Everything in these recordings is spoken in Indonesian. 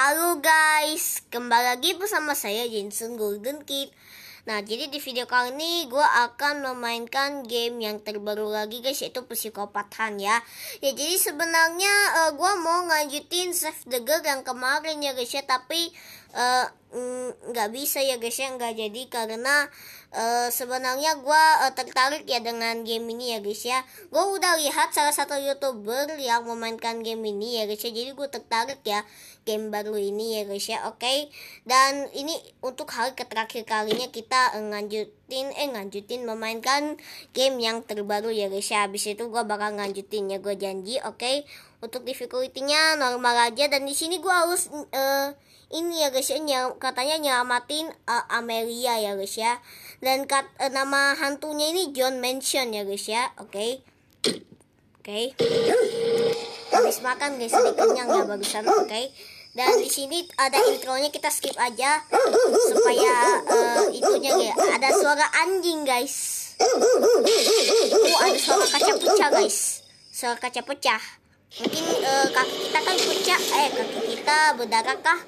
Halo guys, kembali lagi bersama saya Jensen Golden Kid. Nah jadi di video kali ini gue akan memainkan game yang terbaru lagi guys yaitu psikopatan ya. Ya jadi sebenarnya uh, gue mau ngajutin Save the Girl yang kemarin ya guys ya. Tapi uh, nggak mm, bisa ya guys ya. Nggak jadi karena uh, sebenarnya gue uh, tertarik ya dengan game ini ya guys ya. Gue udah lihat salah satu youtuber yang memainkan game ini ya guys ya. Jadi gue tertarik ya game baru ini ya guys ya. Oke? Okay? dan ini untuk hari terakhir kalinya kita uh, nganjutin eh nganjutin memainkan game yang terbaru ya guys ya habis itu gue bakal nganjutin ya gue janji oke okay? untuk difficulty-nya normal aja dan di sini gue harus uh, ini ya guys ya ny katanya nyelamatin uh, Amelia ya guys ya dan kat, uh, nama hantunya ini John Mansion ya guys ya oke okay. oke okay. habis makan guys ini kenyang ya bagusan oke okay. Dan di sini ada intronya kita skip aja supaya uh, itunya ya ada suara anjing guys. Oh ada suara kaca pecah guys. Suara kaca pecah. Mungkin uh, kaki kita kan pecah. Eh kaki kita berdarah kah?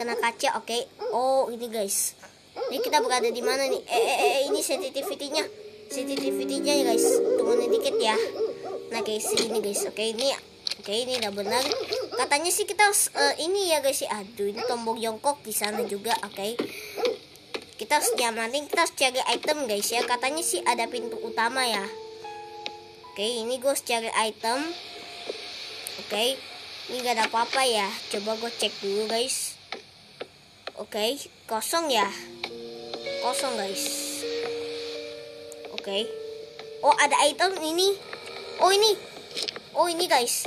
Kena kaca oke. Okay. oh ini guys. Ini kita berada di mana nih? Eh, eh, eh ini sensitivity-nya. Sensitivity-nya ya guys. Tunggu dikit ya. Nah guys ini guys. Oke okay, ini. Oke ini udah benar katanya sih kita harus uh, ini ya guys aduh ini tombol jongkok di sana juga oke okay. kita harus nyamanin kita harus cari item guys ya katanya sih ada pintu utama ya oke okay, ini gue cari item oke okay. ini gak ada apa-apa ya coba gue cek dulu guys Oke, okay, kosong ya. Kosong, guys. Oke. Okay. Oh, ada item ini. Oh, ini. Oh, ini, guys.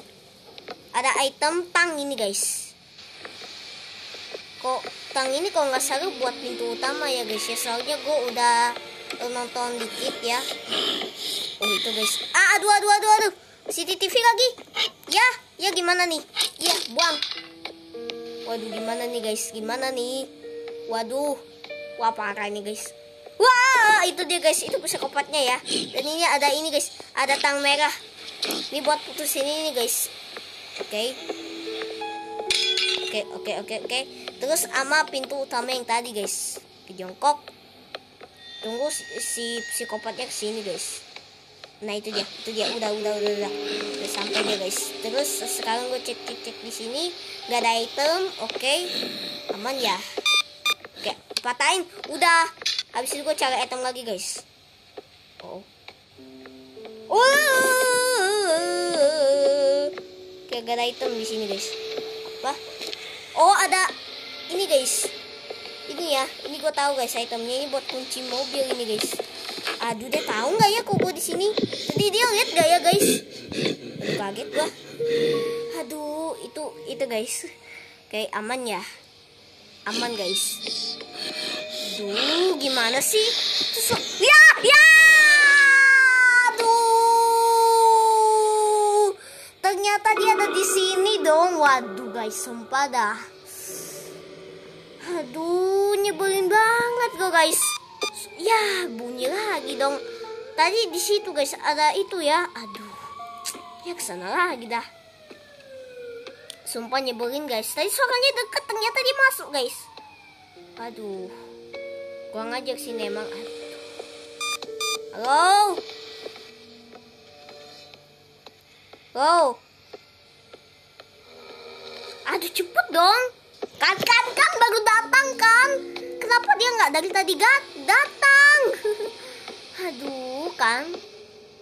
Ada item tang ini, guys. Kok tang ini kok nggak salah buat pintu utama ya, guys ya. Soalnya gue udah nonton dikit ya. Oh, itu, guys. Ah, aduh, aduh, aduh, aduh. CCTV lagi. Ya, ya gimana nih? Ya, buang. Waduh gimana nih guys? Gimana nih? Waduh. Wah parah nih guys. Wah itu dia guys. Itu psikopatnya ya. Dan ini ada ini guys. Ada tang merah. Ini buat putus ini nih guys. Oke. Okay. Oke okay, oke okay, oke oke. Terus ama pintu utama yang tadi guys. Ke jongkok. Tunggu si, si psikopatnya ke sini guys. Nah itu dia, itu dia udah udah udah udah, udah sampai dia guys. Terus sekarang gue cek cek cek di sini nggak ada item, oke, okay. aman ya. Oke, okay. patahin, udah. Habis itu gue cari item lagi guys. Oh, oh, gak ada item di sini guys. Apa? Oh ada ini guys. Ini ya, ini gue tahu guys itemnya ini buat kunci mobil ini guys. Aduh dia tahu nggak ya kok di sini? Tadi dia lihat gak ya guys? Kaget gua. Aduh itu itu guys. Kayak aman ya? Aman guys. Aduh gimana sih? Ya ya. Aduh. Ternyata dia ada di sini dong. Waduh guys, sumpah dah. Aduh, nyebelin banget gue guys. Ya, bunyi lagi dong. Tadi di situ guys ada itu ya. Aduh. Ya ke sana lagi dah. Sumpah nyebelin guys. Tadi suaranya deket ternyata dia masuk guys. Aduh. Gua ngajak sini emang. Halo. Halo. Aduh cepet dong. Kan kan kan baru datang kan. Kenapa dia nggak dari tadi datang? aduh kan.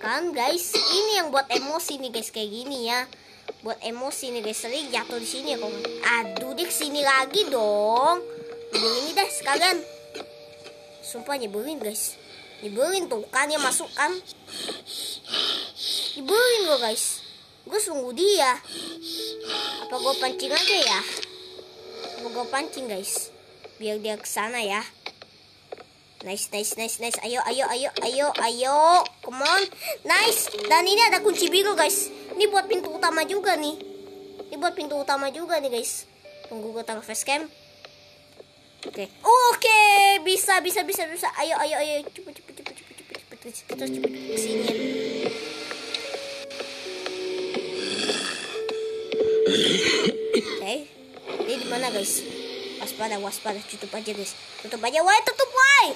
Kan guys ini yang buat emosi nih guys kayak gini ya. Buat emosi nih guys sering jatuh di sini ya kok aduh dia ke sini lagi dong. Ini deh sekalian. Sumpah nyebelin guys. Nyebelin tuh kan ya masuk kan. Nyebelin gue guys. Gue sungguh dia apa gue pancing aja ya apa gue pancing guys biar dia ke sana ya Nice, nice, nice, nice. Ayo, ayo, ayo, ayo, ayo. Come on. Nice. Dan ini ada kunci biru, guys. Ini buat pintu utama juga nih. Ini buat pintu utama juga nih, guys. Tunggu gue taruh facecam. Oke. Okay. Oke, okay. bisa, bisa, bisa, bisa. Ayo, ayo, ayo. Cepet, cepet, cepet, cepet, cepet, cepet, cepet, cepet, cepet, ke sini ya. Oke. Okay. Ini di mana guys? Waspada, waspada. Tutup aja guys. Tutup aja. Wah, tutup why?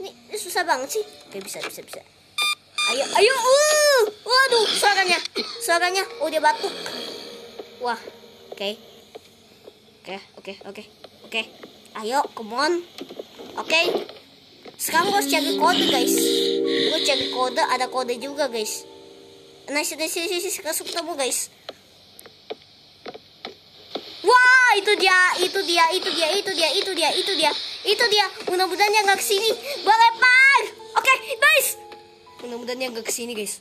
Ini, susah banget sih. Oke, bisa, bisa, bisa. Ayo, ayo. Uh, waduh, suaranya. Suaranya. Dia batuk. Wah, oke. Oke, oke, oke. Oke. Ayo, come on. Oke. Sekarang gue cari kode, guys. Gue cari kode, ada kode juga, guys. Nah, sini, sini, sini, sini. ketemu, guys. Wah, itu dia, itu dia, itu dia, itu dia, itu dia, itu dia, itu dia. Mudah-mudahan yang nggak ke sini. Gue lempar. Oke, nice. Mudah-mudahan yang nggak ke sini, guys.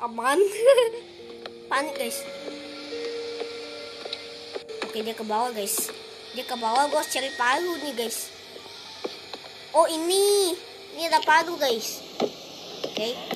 Aman. Panik, guys. Oke, dia ke bawah, guys. Dia ke bawah, harus cari palu nih, guys. Oh, ini. Ini ada palu, guys. Oke,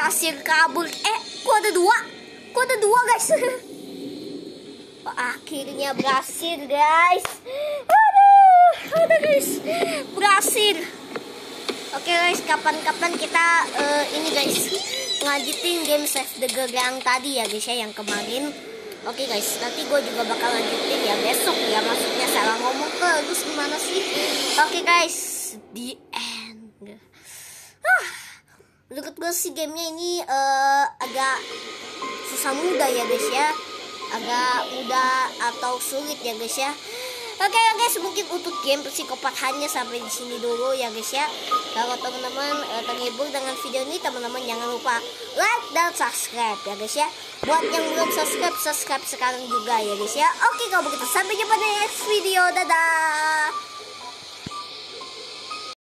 berhasil kabur. Eh, kok ada dua? Kok ada dua guys? Akhirnya berhasil guys. Aduh, aduh guys, berhasil. Oke guys, kapan-kapan kita uh, ini guys ngajitin game Save the Girl yang tadi ya guys ya yang kemarin. Oke guys, nanti gue juga bakal lanjutin ya besok ya maksudnya salah ngomong terus gimana sih? Oke guys, the end. Ah, gue sih gamenya ini uh, agak susah mudah ya guys ya, agak mudah atau sulit ya guys ya. Oke okay, guys, mungkin untuk game psikopat hanya sampai di sini dulu ya guys ya. Kalau teman-teman eh, terhibur dengan video ini, teman-teman jangan lupa like dan subscribe ya guys ya. Buat yang belum subscribe, subscribe sekarang juga ya guys ya. Oke, kalau begitu sampai jumpa di next video. Dadah.